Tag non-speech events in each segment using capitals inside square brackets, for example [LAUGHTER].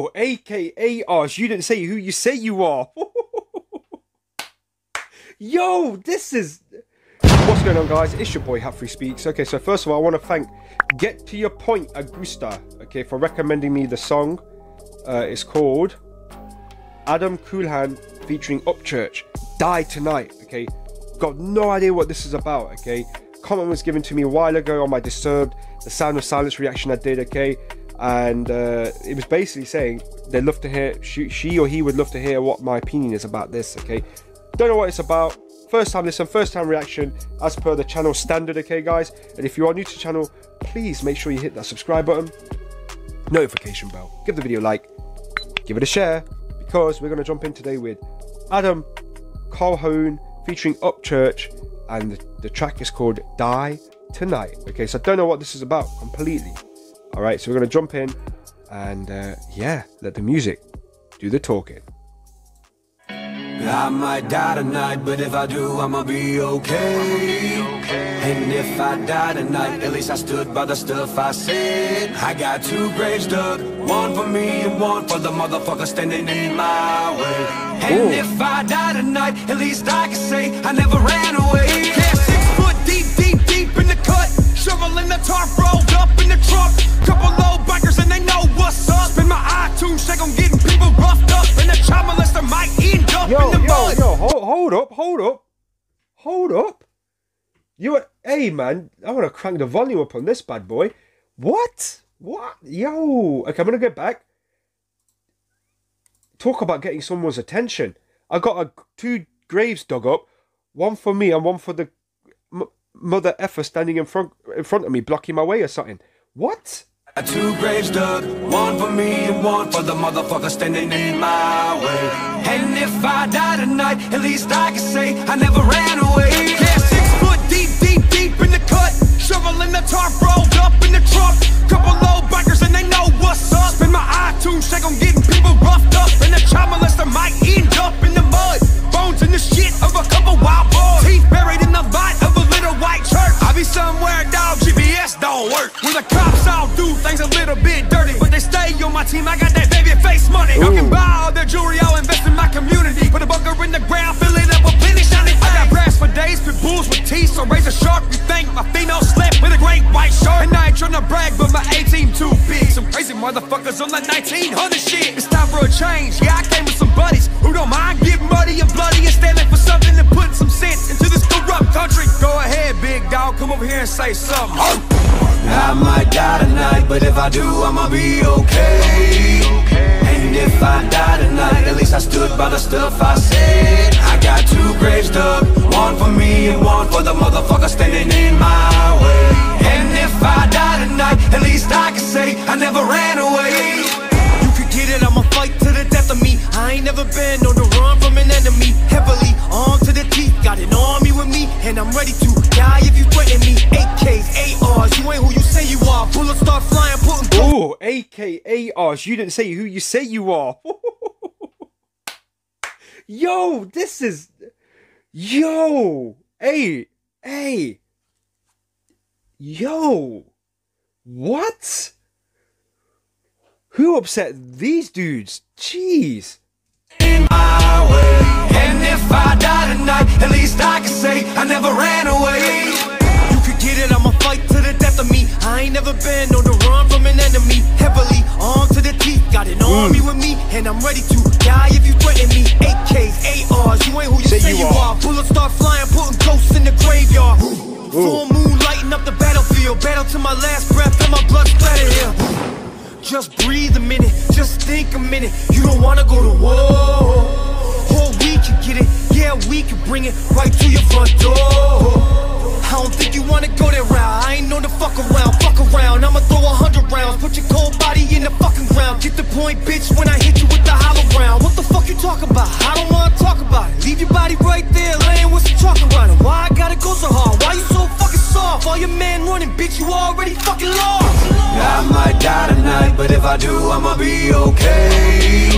Oh, AKA us. You didn't say who you say you are. [LAUGHS] Yo, this is. What's going on, guys? It's your boy HAP3SPEAKZ. Okay, so first of all, I want to thank Get to Your Point Augusta, okay, for recommending me the song. Uh, it's called Adam Calhoun featuring Upchurch. Die Tonight, okay? Got no idea what this is about, okay? Comment was given to me a while ago on my Disturbed, the Sound of Silence reaction I did, okay? And uh, it was basically saying they'd love to hear, she, she or he would love to hear what my opinion is about this, okay? Don't know what it's about. First time listen, first time reaction, as per the channel standard, okay, guys? And if you are new to the channel, please make sure you hit that subscribe button, notification bell, give the video a like, give it a share, because we're going to jump in today with Adam Calhoun featuring Upchurch, and the, the track is called Die Tonight. Okay, so I don't know what this is about completely. All right, so we're going to jump in and uh, yeah, let the music do the talking. I might die tonight, but if I do, I'ma be okay. And if I die tonight, at least I stood by the stuff I said. I got two graves dug, one for me and one for the motherfucker standing in my way. And Ooh. if I die tonight, at least I can say I never ran away. The tarp rolled up in the truck. Couple low bikers and they know what's up. Spin my iTunes check on getting people roughed up. And the child molester might end up Yo, in the yo, mud. yo, hold, hold up, hold up, hold up. You, are- hey man, I want to crank the volume up on this bad boy. What? What? Yo, okay, I'm gonna get back. Talk about getting someone's attention. I got a, two graves dug up, one for me and one for the mother effer standing in front in front of me, blocking my way or something. What? Two graves dug, one for me and one for the motherfucker standing in my way. And if I die tonight, at least I can say I never ran away. Yeah, work. When the cops all do things a little bit dirty, but they stay on my team. I got that baby face money. Y'all can buy all their jewelry, I'll invest in my community. Put a bunker in the ground, fill it up with plenty shiny I got brass for days, pit bulls with teeth, so razor sharp. You think my pheno slept with a great white shark? And I ain't tryna brag, but my 18 too big. Some crazy motherfuckers on the 1900 shit. It's time for a change. Yeah, I came with some buddies who don't mind getting muddy and bloody and standing for something and putting some sense into this corrupt country. Go ahead, big dog, come over here and say something. I might die tonight, but if I do, I'ma be okay. And if I die tonight, at least I stood by the stuff I said. I got two graves dug, one for me and one for the motherfucker standing in my way. At least I can say I never ran away. You could get it, I'ma fight to the death of me. I ain't never been on the run from an enemy. Heavily armed to the teeth, got an army with me, and I'm ready to die if you threaten me. AKs, ARs, you ain't who you say you are. Bullets start flying, putting go- Oh, AKA us. You didn't say who you say you are. [LAUGHS] Yo, this is. Yo. Hey. Hey. Yo. What? Who upset these dudes? Jeez. in my way. And if I die tonight, at least I can say I never ran away. You could get it, I'ma fight to the death of me. I ain't never been on the run from an enemy. Heavily armed to the teeth, got an mm. army with me, and I'm ready to die if you threaten me. AKs, ARs, you ain't who you say, you are. Bullets start flying, putting ghosts in the graveyard. Full moon lighting up the battlefield. Battle to my last breath, and my blood splatter here. Just breathe a minute, just think a minute. You don't wanna go to war. Or we can get it, yeah, we can bring it right to your front door. I don't think you wanna go that route. I ain't known to fuck around, fuck around. I'ma throw a hundred rounds, put your cold body in the fucking ground. Get the point, bitch, when I hit you with the hollow round. What the fuck you talk about? I don't wanna talk about it. Leave your body right there, laying with some chalk around it. Why I gotta go so hard? You already fucking lost. I might die tonight, but if I do, I'ma be okay.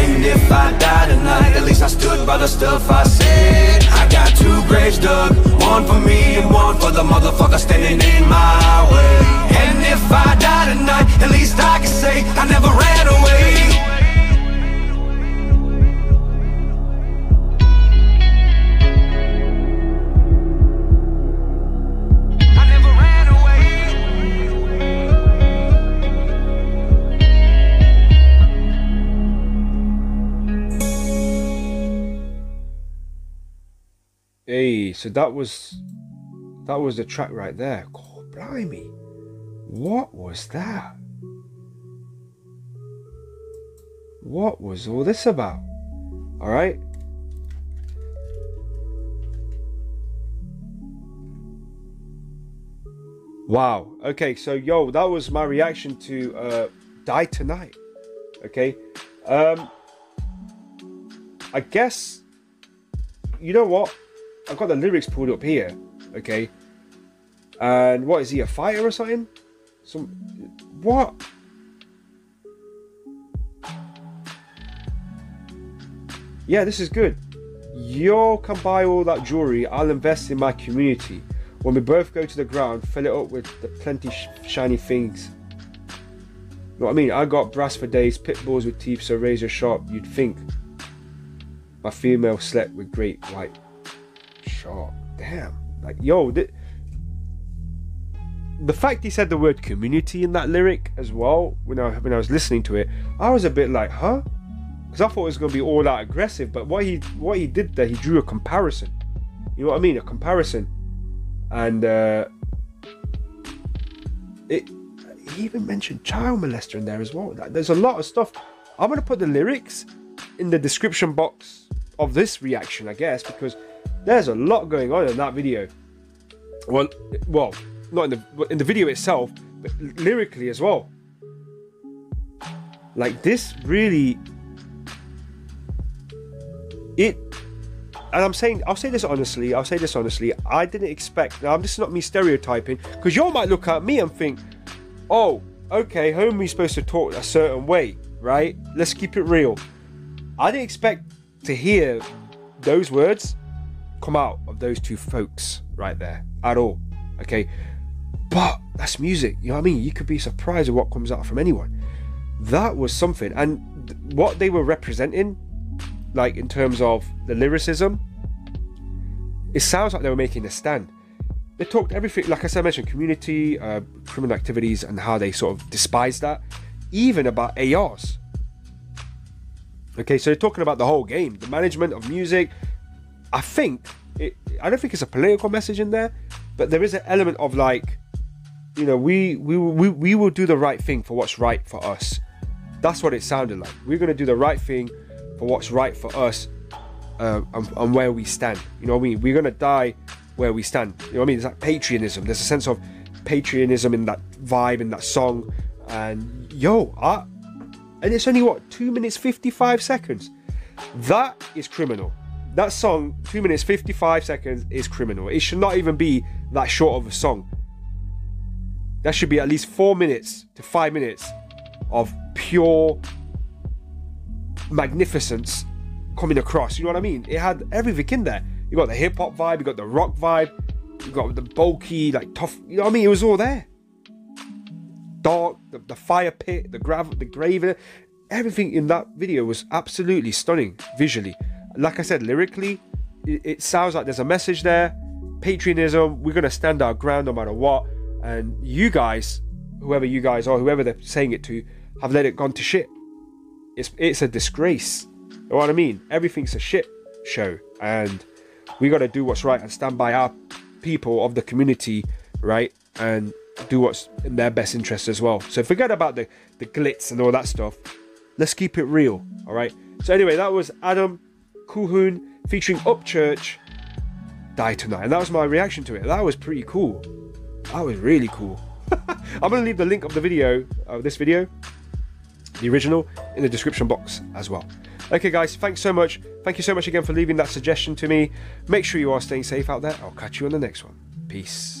And if I die tonight, at least I stood by the stuff I said. I got two graves dug, one for me and one for the motherfucker standing in my way. And if Hey, so that was that was the track right there. God, blimey. What was that? What was all this about? Alright. Wow. Okay, so yo, that was my reaction to uh Die Tonight. Okay. Um I guess you know what? I've got the lyrics pulled up here. Okay. And what is he a fighter or something? Some what? Yeah, this is good. Yo can buy all that jewelry. I'll invest in my community. When we both go to the ground, fill it up with plenty sh- shiny things. You know what I mean? I got brass for days, pit bulls with teeth so razor sharp. You'd think my female slept with great white shark. Damn, like yo, th- the fact he said the word community in that lyric as well when I when I was listening to it, I was a bit like, huh? Because I thought it was going to be all that aggressive, but what he what he did there, he drew a comparison. You know what I mean? A comparison, and uh, it. He even mentioned child molester in there as well. Like, There's a lot of stuff. I'm gonna put the lyrics in the description box of this reaction, I guess, because there's a lot going on in that video. Well, well, not in the in the video itself, but lyrically as well. Like this really it and I'm saying I'll say this honestly, I'll say this honestly, I didn't expect now this is not me stereotyping, because you all might look at me and think, oh, okay, homie's supposed to talk a certain way, right? Let's keep it real. I didn't expect to hear those words come out of those two folks right there at all. Okay. But that's music, you know what I mean? You could be surprised at what comes out from anyone. That was something. And what they were representing, like in terms of the lyricism, it sounds like they were making a stand. They talked everything, like I said, I mentioned community, uh, criminal activities, and how they sort of despise that, even about ARs. Okay, so they're talking about the whole game, the management of music. I think it, I don't think it's a political message in there, but there is an element of like, you know, we we we we will do the right thing for what's right for us. That's what it sounded like. We're gonna do the right thing for what's right for us, uh, and, and where we stand. You know what I mean? We're gonna die where we stand. You know what I mean? It's like patriotism. There's a sense of patriotism in that vibe in that song, and yo, I, and it's only what two minutes fifty five seconds. That is criminal. That song, two minutes fifty five seconds, is criminal. It should not even be that short of a song. That should be at least four minutes to five minutes of pure magnificence coming across. You know what I mean? It had everything in there. You got the hip hop vibe, you got the rock vibe, you got the bulky, like tough. You know what I mean? It was all there. Dark, the, the fire pit, the gravel, the grave, everything in that video was absolutely stunning visually. Like I said, lyrically, it, it sounds like there's a message there. Patriotism, we're gonna stand our ground no matter what. And you guys, whoever you guys are, whoever they're saying it to, have let it gone to shit. It's it's a disgrace. You know what I mean? Everything's a shit show, and we got to do what's right and stand by our people of the community, right? And do what's in their best interest as well. So forget about the the glitz and all that stuff. Let's keep it real, all right? So anyway, that was Adam Calhoun featuring Upchurch Die Tonight, and that was my reaction to it. That was pretty cool. That was really cool. [LAUGHS] I'm gonna leave the link of the video of this video the original in the description box as well. Okay, guys, thanks so much. Thank you so much again for leaving that suggestion to me. Make sure you are staying safe out there. I'll catch you on the next one. Peace.